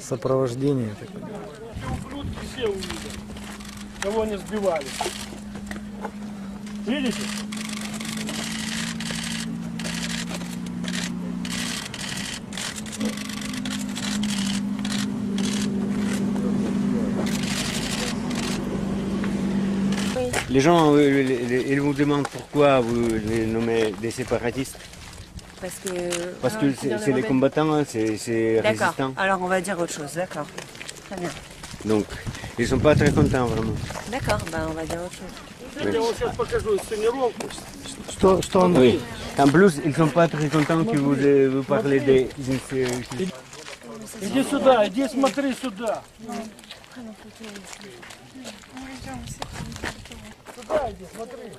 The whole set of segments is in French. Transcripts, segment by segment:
Сопровождение. Ублюдки все увидят, кого не сбивали. Видите? Les gens, euh, ils vous demandent pourquoi vous les nommez des séparatistes. Parce que. Parce Ah, que dans c'est les c'est les rebelles. combattants, hein, c'est c'est D'accord. résistants. Alors on va dire autre chose, d'accord. Très bien. Donc, ils sont pas très contents vraiment. D'accord, ben on va dire autre chose. Я вам сейчас покажу инсценировку. Что, что он Oui. En plus, ils sont pas très contents que vous, euh, vous parlez des... Иди сюда, иди смотри сюда. Сюда иди, смотри.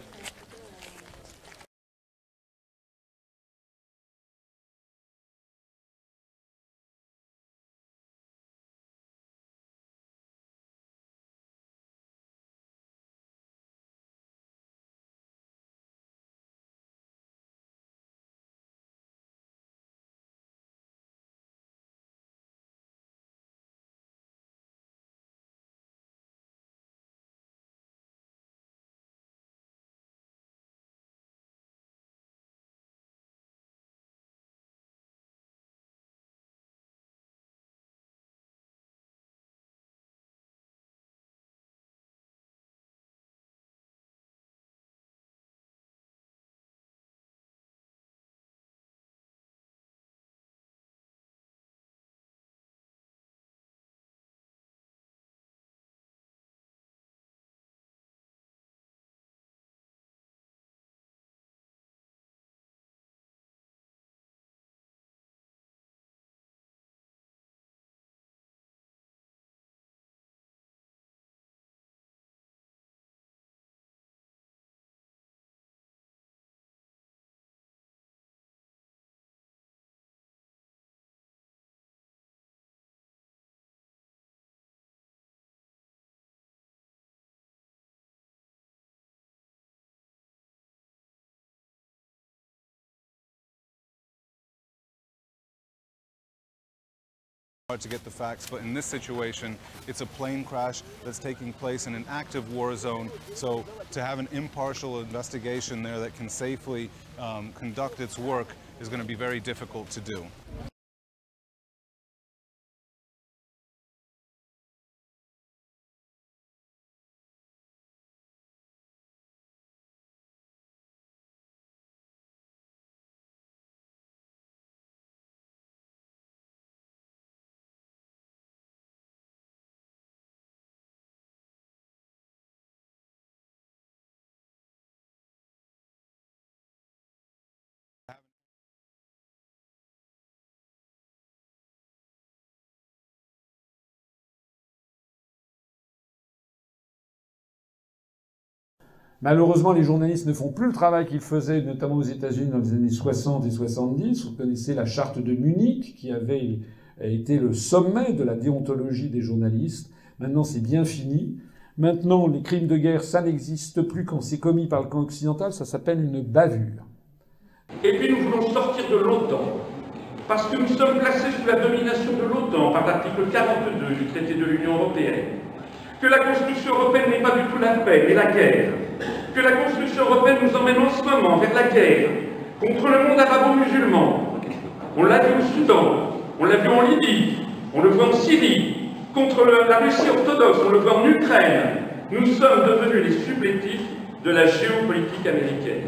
Hard to get the facts, but in this situation, it's a plane crash that's taking place in an active war zone. So to have an impartial investigation there that can safely um, conduct its work is going to be very difficult to do. Malheureusement, les journalistes ne font plus le travail qu'ils faisaient, notamment aux États-Unis dans les années 60 et 70. Vous connaissez la charte de Munich, qui avait été le sommet de la déontologie des journalistes. Maintenant, c'est bien fini. Maintenant, les crimes de guerre, ça n'existe plus quand c'est commis par le camp occidental, ça s'appelle une bavure. Et puis nous voulons sortir de l'OTAN, parce que nous sommes placés sous la domination de l'OTAN par l'article 42 du traité de l'Union européenne, que la construction européenne n'est pas du tout la paix, mais la guerre, que la construction européenne nous emmène en ce moment vers la guerre contre le monde arabo-musulman. On l'a vu au Soudan, on l'a vu en Libye, on le voit en Syrie, contre la Russie orthodoxe, on le voit en Ukraine. Nous sommes devenus les supplétifs de la géopolitique américaine.